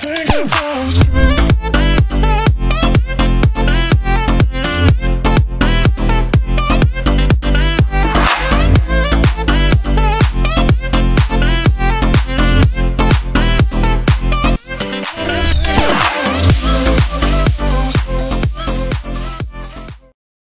think about